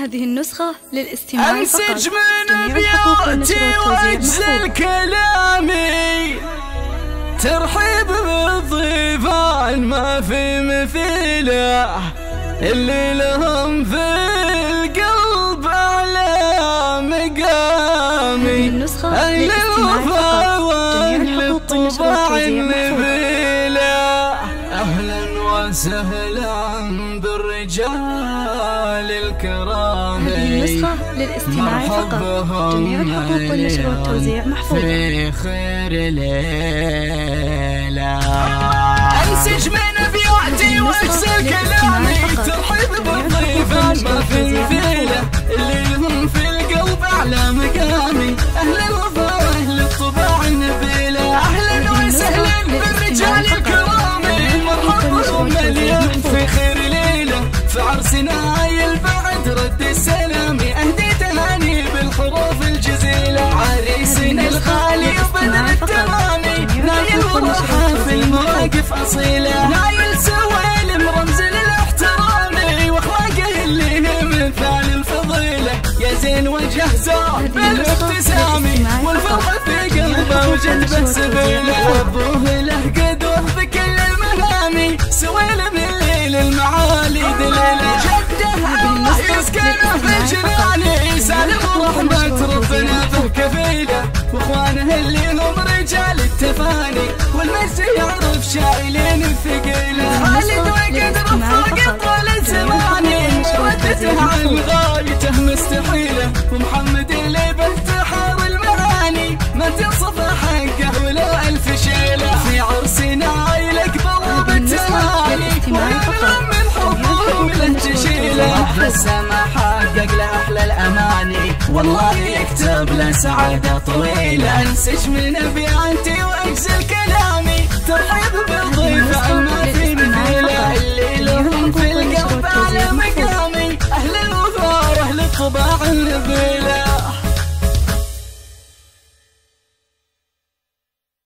هذه النسخة للاستماع أنسج فقط. من جميع الحقوق والنشر أبياتي والتوزيع وأجزل كلامي. ترحيب بالضيفان ما في مثيله اللي لهم في القلب على مقامي. هذه النسخة أهل للاستماع الوفا فقط. جميع الحقوق الطباع والتوزيع. وسهلا بالرجال الكرام. هذه النسخة للاستماع فقط. جميع الحقوق والنشر والتوزيع محفوظة. في خير ليلة. أنسج من بيوتي وأغسل كلامي. ترحيب بالضيفان ما في البعد رد السلام أهدي تهاني بالحروف الجزيلة. عريسنا الخالي وبدر التمامي. نايل وراحة في المواقف أصيلة. نايل سويل رمز للاحترام واخلاقه اللي هي مثال الفضيلة. يا زين وجه زار بالابتسام والفرحة في قلبه وجنبه سبيله. أبوه التفاني والمجد يعرف شايلين الثقيلة. خالد وقد رفاق طول الزمان ردته عن غايته مستحيلة. ومحمد والله يكتب له سعادة طويلة. انسج من ابياتي واجزل كلامي ترحيب بالضيف ما في مثيله اللي لهم في القلب على مقامي أهل الوفا واهل الطباع النبيله